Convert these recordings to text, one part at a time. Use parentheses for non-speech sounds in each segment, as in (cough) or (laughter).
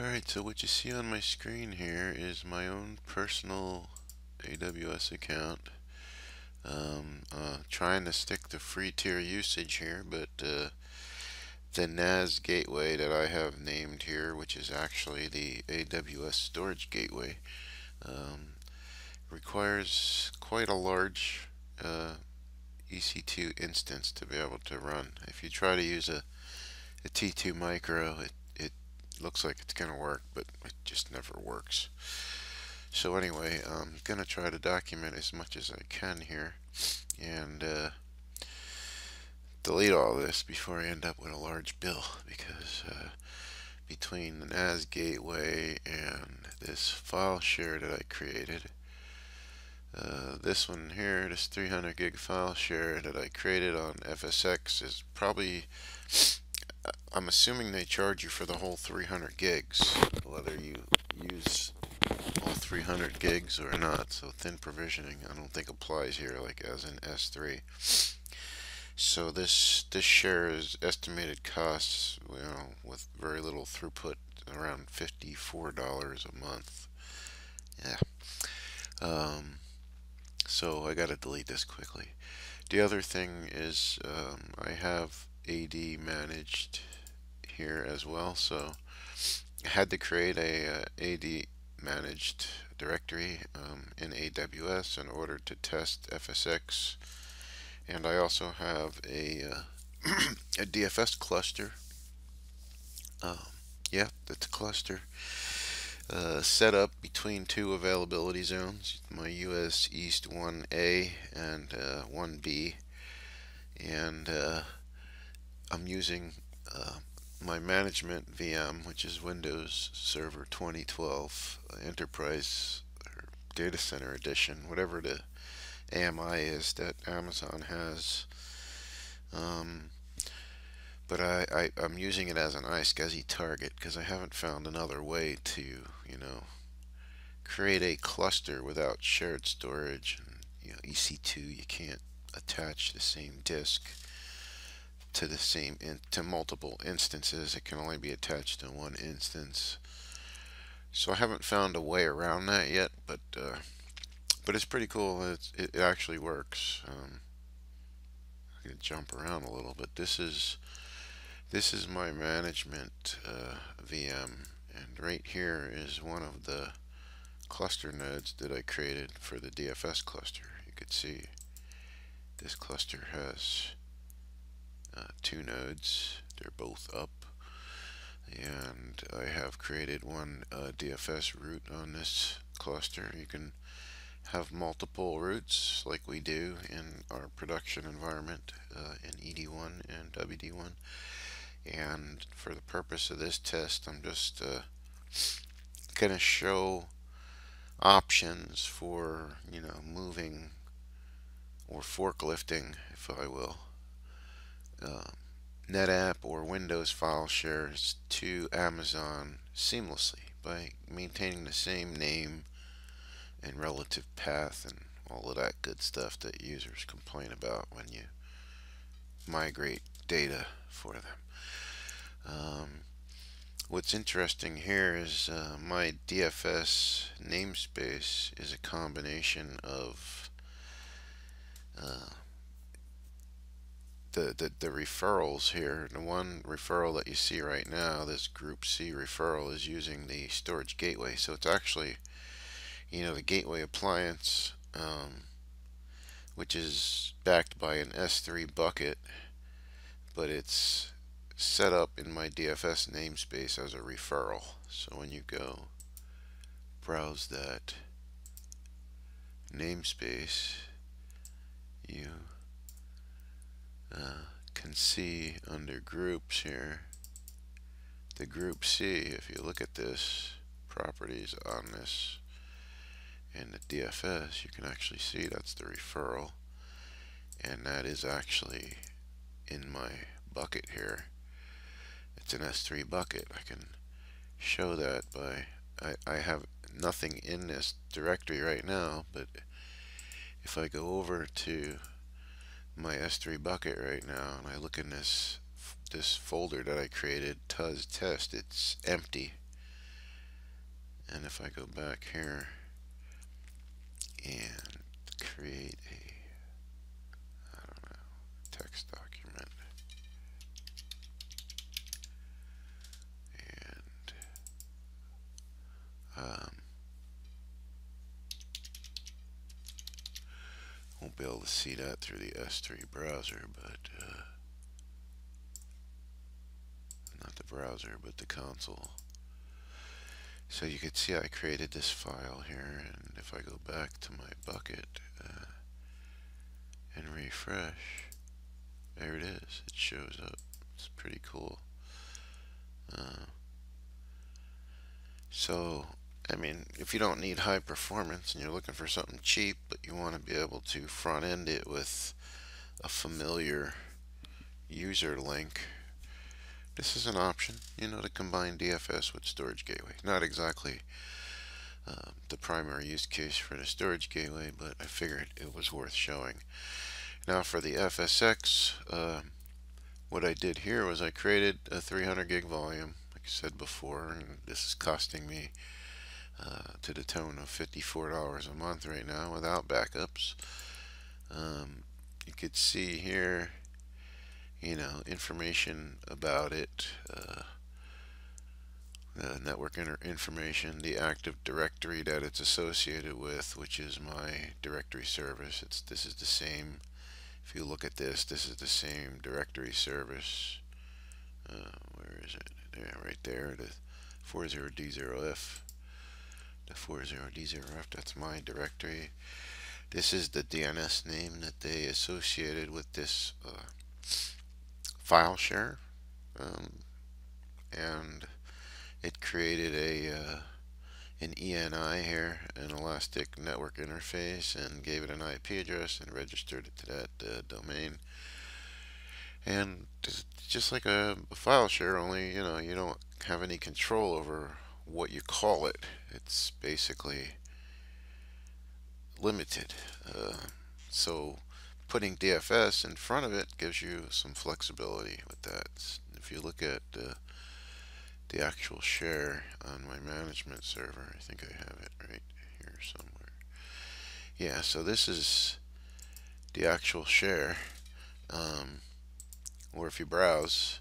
Alright, so what you see on my screen here is my own personal AWS account. Um, uh, trying to stick to free tier usage here, but uh, the NAS gateway that I have named here, which is actually the AWS storage gateway, um, requires quite a large uh, EC2 instance to be able to run. If you try to use a, a T2 micro, it looks like it's going to work, but it just never works. So anyway, I'm going to try to document as much as I can here and uh, delete all this before I end up with a large bill because uh, between the NAS gateway and this file share that I created, uh, this one here, this 300 gig file share that I created on FSX is probably I'm assuming they charge you for the whole 300 gigs, whether you use all 300 gigs or not. So thin provisioning, I don't think applies here, like as in S3. So this this share is estimated costs, you know, with very little throughput, around $54 a month. Yeah. Um, so I got to delete this quickly. The other thing is um, I have AD managed here as well. So I had to create a, uh, AD managed directory um, in AWS in order to test FSX. And I also have a, uh, (clears throat) a DFS cluster. Um, yeah, that's a cluster. Uh, set up between two availability zones, my US East 1A and uh, 1B. And uh, I'm using uh, my management VM, which is Windows Server 2012 uh, Enterprise or Data Center Edition, whatever the AMI is that Amazon has. Um, but I, I, am using it as an iSCSI target because I haven't found another way to, you know, create a cluster without shared storage. And, you know, EC2, you can't attach the same disk to the same in, to multiple instances. It can only be attached to one instance. So I haven't found a way around that yet, but uh, but it's pretty cool. It's, it, actually works. Um, I'm gonna jump around a little bit. This is this is my management uh, VM, and right here is one of the cluster nodes that I created for the DFS cluster. You could see this cluster has uh, two nodes. They're both up. And I have created one uh, DFS root on this cluster. You can have multiple roots like we do in our production environment uh, in ED1 and WD1. And for the purpose of this test, I'm just uh, going to show options for, you know, moving or forklifting, if I will, uh, NetApp or Windows file shares to Amazon seamlessly by maintaining the same name and relative path and all of that good stuff that users complain about when you migrate data for them. Um, what's interesting here is uh, my DFS namespace is a combination of uh, the, the, the referrals here, the one referral that you see right now, this group C referral is using the storage gateway. So it's actually, you know, the gateway appliance, um, which is backed by an S3 bucket, but it's set up in my DFS namespace as a referral. So when you go browse that namespace, you uh, can see under groups here. The group C if you look at this properties on this in the DFS you can actually see that's the referral. And that is actually in my bucket here. It's an S3 bucket. I can show that by I, I have nothing in this directory right now but if I go over to my S3 bucket right now and I look in this this folder that I created, Tuz test, it's empty. and if I go back here and create a I don't know text document and um, won't be able to see that through the S3 browser but uh, not the browser but the console. So you can see I created this file here and if I go back to my bucket uh, and refresh there it is. It shows up. It's pretty cool. Uh, so I mean if you don't need high performance and you're looking for something cheap but you want to be able to front end it with a familiar user link this is an option, you know, to combine DFS with Storage Gateway. Not exactly uh, the primary use case for the Storage Gateway, but I figured it was worth showing. Now for the FSX, uh, what I did here was I created a 300 gig volume, like I said before, and this is costing me uh, to the tone of $54 a month right now without backups. Um, you could see here you know, information about it, uh, the network information, the Active Directory that it's associated with, which is my directory service. It's this is the same. If you look at this, this is the same directory service. Uh, where is it? There, right there, the 40D0F. The 40D0F, that's my directory. This is the DNS name that they associated with this uh, file share um, and it created a uh, an ENI here an elastic network interface and gave it an IP address and registered it to that uh, domain and just like a, a file share only you know you don't have any control over what you call it it's basically limited uh, so putting DFS in front of it gives you some flexibility with that. If you look at uh, the actual share on my management server, I think I have it right here somewhere. Yeah, so this is the actual share. Um, or if you browse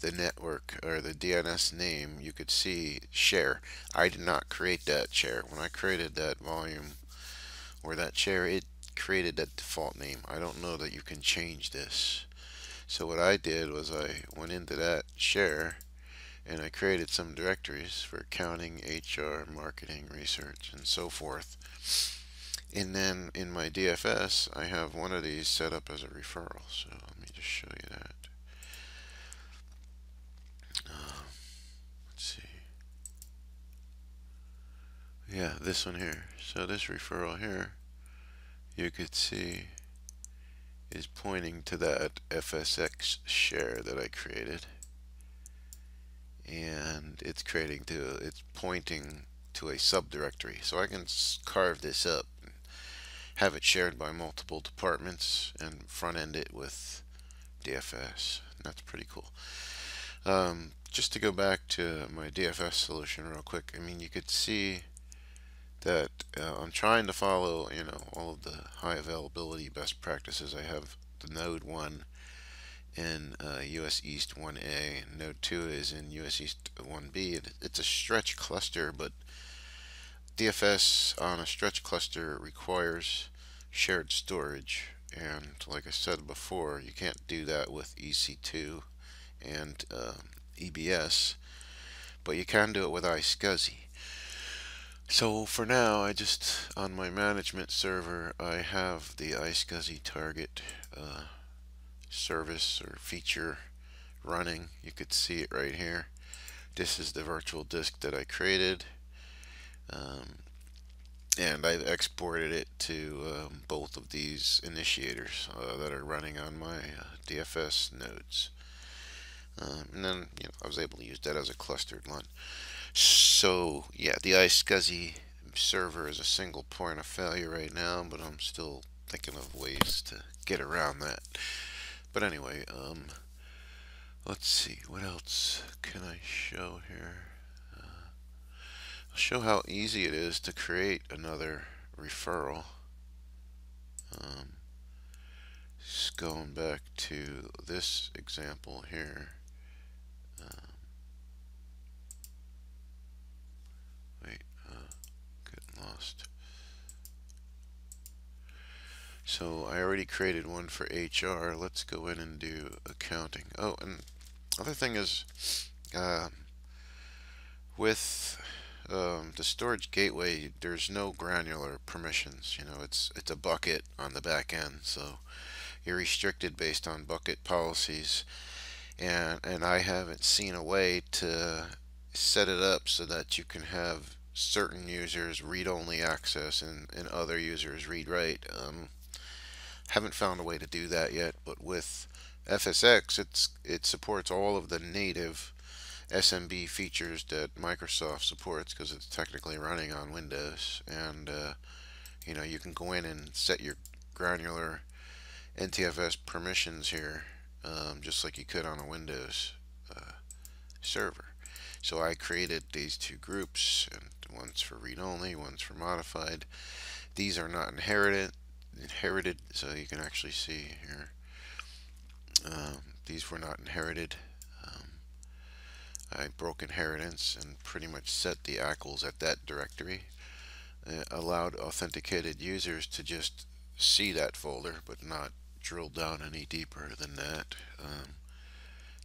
the network or the DNS name, you could see share. I did not create that share. When I created that volume or that share, it created that default name. I don't know that you can change this. So what I did was I went into that share and I created some directories for accounting, HR, marketing, research, and so forth. And then in my DFS, I have one of these set up as a referral. So let me just show you that. Uh, let's see. Yeah, this one here. So this referral here you could see is pointing to that FSX share that I created. And it's creating to it's pointing to a subdirectory. So I can carve this up and have it shared by multiple departments and front end it with DFS that's pretty cool. Um, just to go back to my DFS solution real quick I mean you could see that uh, I'm trying to follow, you know, all of the high availability best practices. I have the node 1 in uh, US East 1A, node 2 is in US East 1B. It, it's a stretch cluster, but DFS on a stretch cluster requires shared storage. And like I said before, you can't do that with EC2 and uh, EBS, but you can do it with iSCSI. So for now, I just, on my management server, I have the iSCSI target uh, service or feature running. You could see it right here. This is the virtual disk that I created. Um, and I've exported it to um, both of these initiators uh, that are running on my uh, DFS nodes. Um, and then you know, I was able to use that as a clustered one. So yeah, the iSCSI server is a single point of failure right now, but I'm still thinking of ways to get around that. But anyway, um, let's see, what else can I show here? Uh, I'll show how easy it is to create another referral. Um, just going back to this example here. Um, wait, uh, getting lost. So I already created one for HR. Let's go in and do accounting. Oh, and other thing is, uh, with um, the storage gateway, there's no granular permissions. You know, it's it's a bucket on the back end, so you're restricted based on bucket policies. And and I haven't seen a way to set it up so that you can have certain users read-only access and, and other users read-write. Um, haven't found a way to do that yet, but with FSX, it's it supports all of the native SMB features that Microsoft supports because it's technically running on Windows. And uh, you know you can go in and set your granular NTFS permissions here um, just like you could on a Windows uh, server. So I created these two groups and one's for read-only one's for modified. These are not inherited inherited so you can actually see here um, these were not inherited I broke inheritance and pretty much set the ACLs at that directory. It allowed authenticated users to just see that folder but not drill down any deeper than that. Um,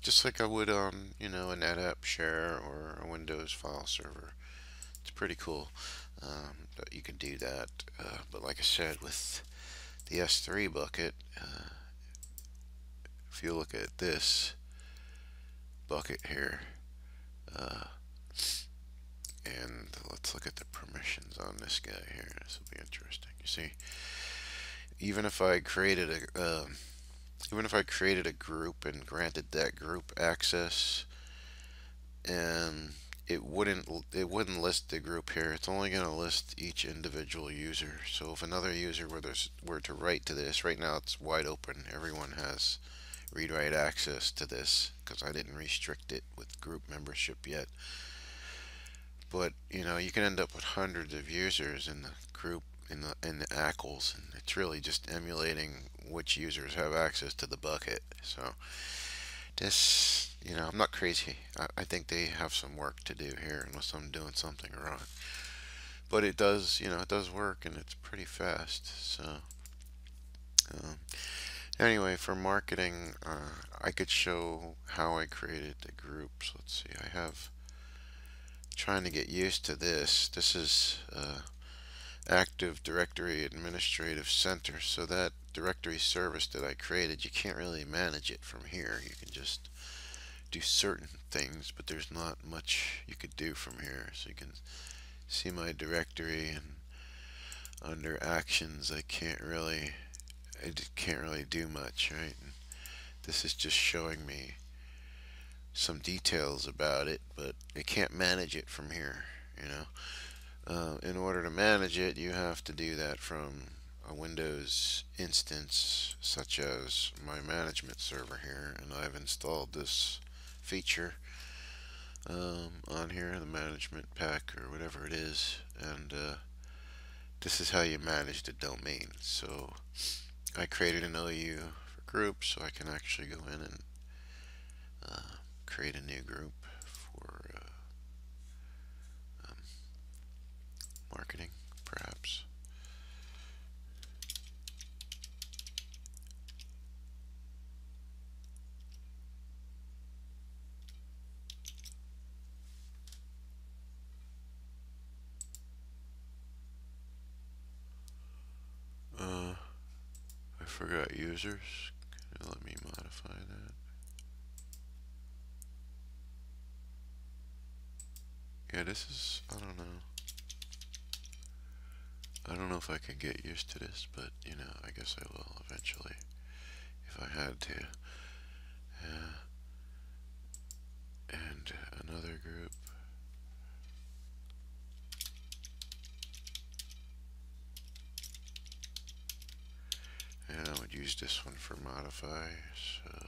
just like I would on, you know, a NetApp share or a Windows file server. It's pretty cool um, that you can do that. Uh, but like I said, with the S3 bucket, uh, if you look at this bucket here, uh, and let's look at the permissions on this guy here. This will be interesting. You see, even if I created a, uh, even if I created a group and granted that group access, and it wouldn't it wouldn't list the group here. It's only going to list each individual user. So if another user were to, were to write to this, right now it's wide open. Everyone has read-write access to this because I didn't restrict it with group membership yet. But you know, you can end up with hundreds of users in the group in the in the ACLs, and it's really just emulating which users have access to the bucket. So this, you know, I'm not crazy. I, I think they have some work to do here, unless I'm doing something wrong. But it does, you know, it does work, and it's pretty fast. So. Um, Anyway, for marketing, uh, I could show how I created the groups. Let's see, I have trying to get used to this. This is uh, Active Directory Administrative Center. So that directory service that I created, you can't really manage it from here. You can just do certain things, but there's not much you could do from here. So you can see my directory and under actions, I can't really it can't really do much, right? And this is just showing me some details about it, but it can't manage it from here, you know. Uh, in order to manage it, you have to do that from a Windows instance, such as my management server here, and I've installed this feature um, on here, the management pack or whatever it is, and uh, this is how you manage the domain. So I created an OU for groups so I can actually go in and uh, create a new group for uh, um, marketing perhaps. Forgot users. Let me modify that. Yeah, this is, I don't know. I don't know if I can get used to this, but, you know, I guess I will eventually, if I had to. Yeah. And another group. Use this one for modify. So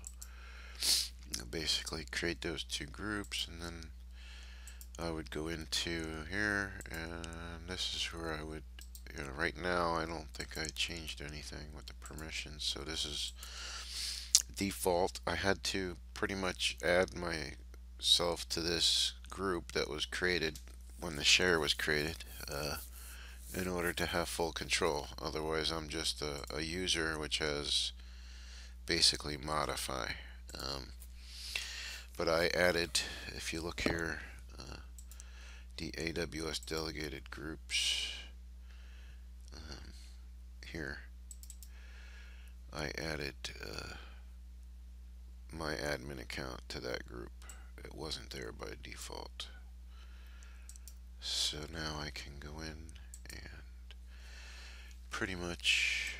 basically create those two groups and then I would go into here and this is where I would you know right now I don't think I changed anything with the permissions so this is default I had to pretty much add myself to this group that was created when the share was created uh, in order to have full control. Otherwise I'm just a, a user which has basically modify. Um, but I added if you look here the AWS delegated groups um, here. I added uh, my admin account to that group. It wasn't there by default. So now I can go in pretty much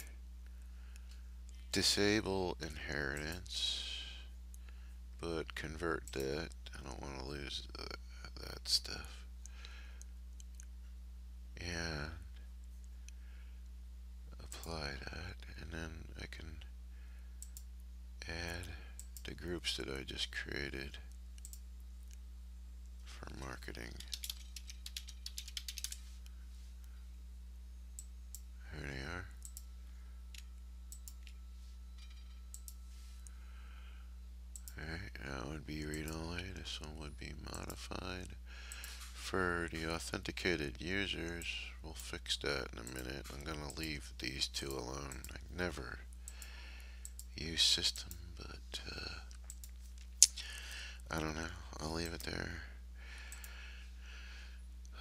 disable inheritance but convert that I don't want to lose the, that stuff. And apply that and then I can add the groups that I just created for marketing here they are Alright, that be read-only, this one would be modified for the authenticated users, we'll fix that in a minute. I'm going to leave these two alone. I never use system, but uh, I don't know. I'll leave it there.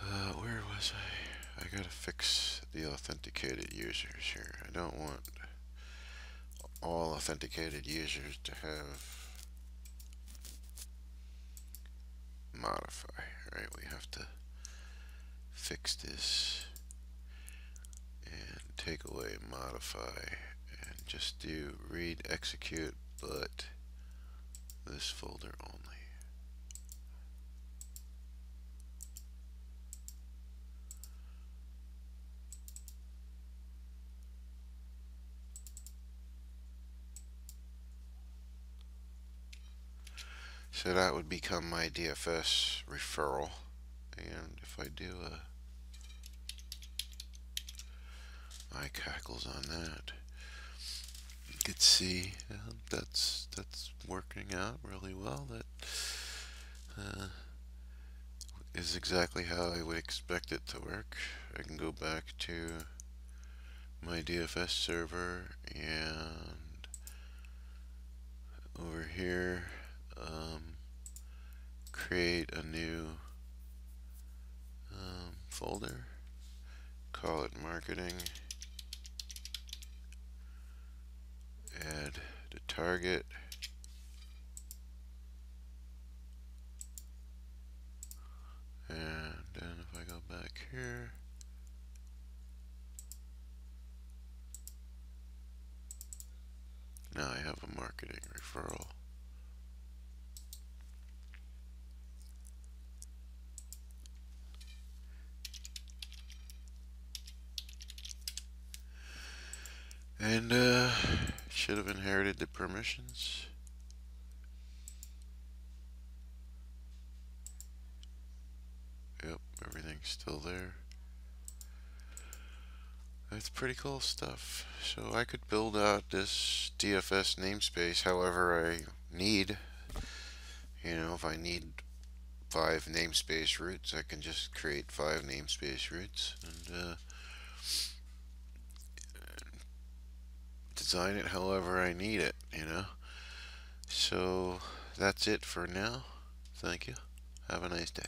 Uh, where was I? I gotta fix the authenticated users here. I don't want all authenticated users to have modify right? We have to fix this and take away modify and just do read execute but this folder only So that would become my DFS referral. And if I do a icacls on that, you could see uh, that's that's working out really well. That uh, is exactly how I would expect it to work. I can go back to my DFS server and over here um, create a new um, folder, call it marketing, add the target, and then if I go back here, now I have a marketing referral. And uh, should have Yep, everything's still there. That's pretty cool stuff. So I could build out this DFS namespace however I need. You know, if I need five namespace roots, I can just create five namespace roots and uh, design it however I need it, you know. So that's it for now. Thank you. Have a nice day.